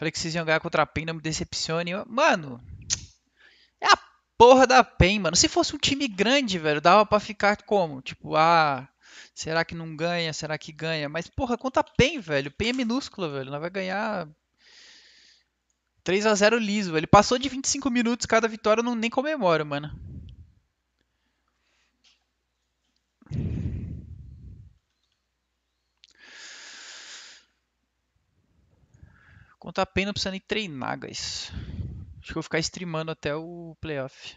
Falei que vocês iam ganhar contra a PEN, não me decepcione. Mano, é a porra da PEN, mano. Se fosse um time grande, velho, dava pra ficar como? Tipo, ah, será que não ganha? Será que ganha? Mas, porra, contra a PEN, velho. PEN é minúscula, velho. Nós vai ganhar 3 a 0 liso. Ele passou de 25 minutos cada vitória, eu não nem comemoro, mano. Contra a PEN não precisa nem treinar, guys. Acho que eu vou ficar streamando até o playoff.